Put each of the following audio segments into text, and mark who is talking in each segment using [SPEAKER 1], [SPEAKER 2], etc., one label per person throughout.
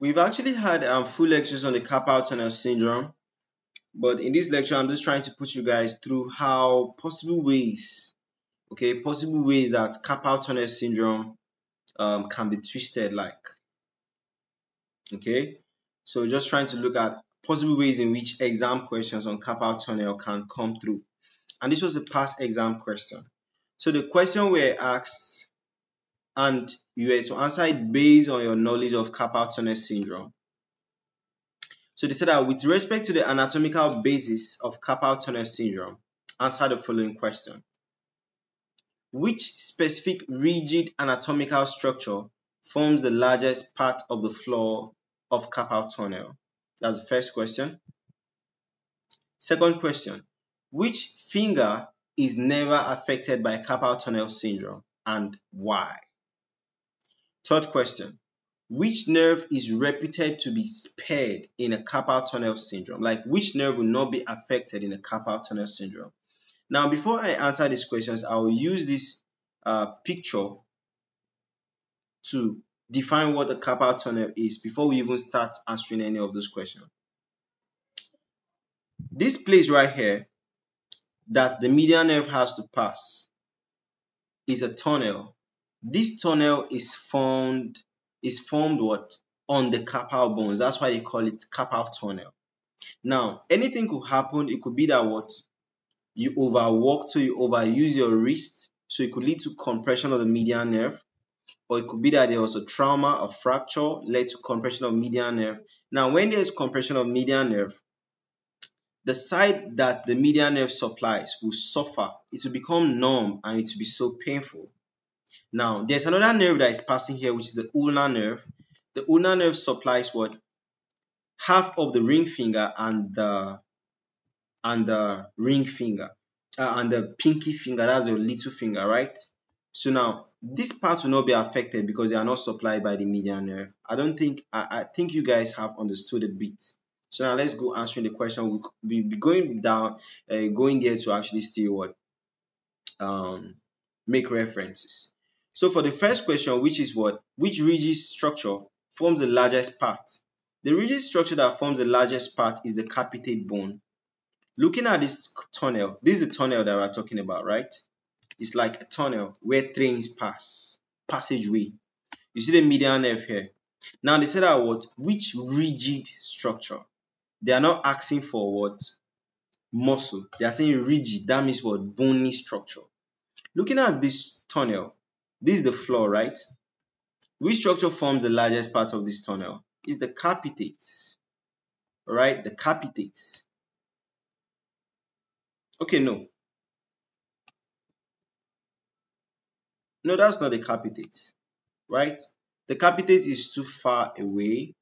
[SPEAKER 1] We've actually had um, full lectures on the carpal tunnel syndrome, but in this lecture, I'm just trying to put you guys through how possible ways, okay, possible ways that carpal tunnel syndrome um, can be twisted like, okay. So just trying to look at possible ways in which exam questions on carpal tunnel can come through. And this was a past exam question. So the question were asked and you were to answer it based on your knowledge of carpal tunnel syndrome. So they said that with respect to the anatomical basis of carpal tunnel syndrome, answer the following question. Which specific rigid anatomical structure forms the largest part of the floor of carpal tunnel? That's the first question. Second question, which finger is never affected by carpal tunnel syndrome and why? Third question. Which nerve is reputed to be spared in a carpal tunnel syndrome? Like which nerve will not be affected in a carpal tunnel syndrome? Now, before I answer these questions, I will use this uh, picture to define what a carpal tunnel is before we even start answering any of those questions. This place right here that the median nerve has to pass is a tunnel this tunnel is formed is formed what on the carpal bones. That's why they call it carpal tunnel. Now, anything could happen. It could be that what you overwork, so you overuse your wrist, so it could lead to compression of the median nerve, or it could be that there was a trauma, a fracture led to compression of median nerve. Now, when there is compression of median nerve, the side that the median nerve supplies will suffer. It will become numb and it will be so painful. Now, there's another nerve that is passing here, which is the ulnar nerve. The ulnar nerve supplies what? Half of the ring finger and the and the ring finger uh, and the pinky finger. That's your little finger, right? So now this part will not be affected because they are not supplied by the median nerve. I don't think I, I think you guys have understood a bit. So now let's go answering the question. We'll be going down, uh, going there to actually see what um, make references. So for the first question, which is what? Which rigid structure forms the largest part? The rigid structure that forms the largest part is the capitate bone. Looking at this tunnel, this is the tunnel that we're talking about, right? It's like a tunnel where trains pass, passageway. You see the median nerve here. Now they said that what? Which rigid structure? They are not asking for what? Muscle. They are saying rigid. That means what? Bony structure. Looking at this tunnel, this is the floor, right? Which structure forms the largest part of this tunnel? Is the capitate, right? The capitate. Okay, no. No, that's not the capitate, right? The capitate is too far away.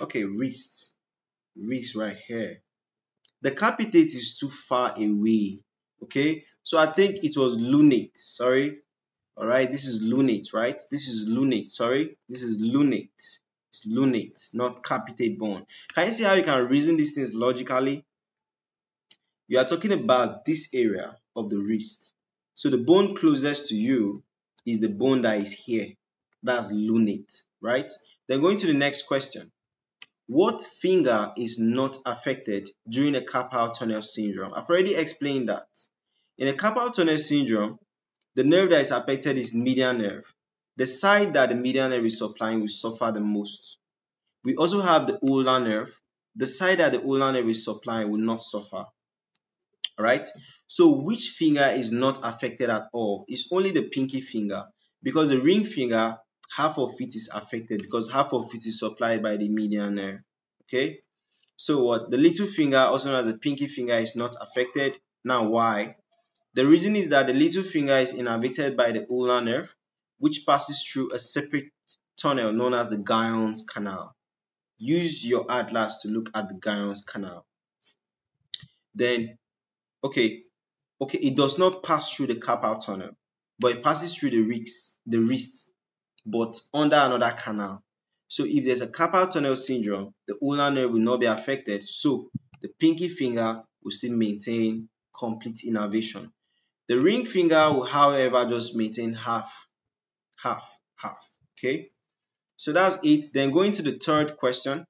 [SPEAKER 1] Okay, wrist. Wrist right here. The capitate is too far away. Okay, so I think it was lunate. Sorry. All right. This is lunate, right? This is lunate. Sorry. This is lunate. It's lunate, not capitate bone. Can you see how you can reason these things logically? You are talking about this area of the wrist. So the bone closest to you is the bone that is here. That's lunate, right? Then going to the next question. What finger is not affected during a carpal tunnel syndrome? I've already explained that. In a carpal tunnel syndrome, the nerve that is affected is median nerve. The side that the median nerve is supplying will suffer the most. We also have the ulnar nerve. The side that the ulnar nerve is supplying will not suffer. Alright? So which finger is not affected at all? It's only the pinky finger because the ring finger, half of it is affected because half of it is supplied by the median nerve. Okay? So what? The little finger, also known as the pinky finger, is not affected. Now why? The reason is that the little finger is innervated by the ulnar nerve, which passes through a separate tunnel known as the Guyon's canal. Use your atlas to look at the Guyon's canal. Then, okay, okay, it does not pass through the carpal tunnel, but it passes through the wrist, the wrist, but under another canal. So if there's a carpal tunnel syndrome, the ulnar nerve will not be affected, so the pinky finger will still maintain complete innervation. The ring finger will, however, just maintain half, half, half. Okay, so that's it. Then going to the third question,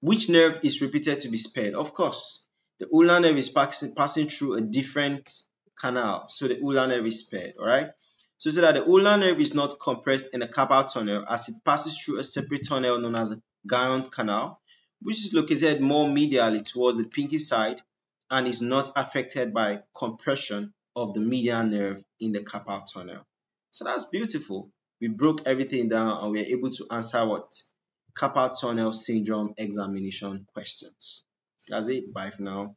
[SPEAKER 1] which nerve is repeated to be spared? Of course, the ulnar nerve is passing, through a different canal, so the ulnar nerve is spared. All right. So, so that the ulnar nerve is not compressed in the carpal tunnel as it passes through a separate tunnel known as the Guyon's canal, which is located more medially towards the pinky side and is not affected by compression of the median nerve in the carpal tunnel. So that's beautiful. We broke everything down and we are able to answer what carpal tunnel syndrome examination questions. That's it. Bye for now.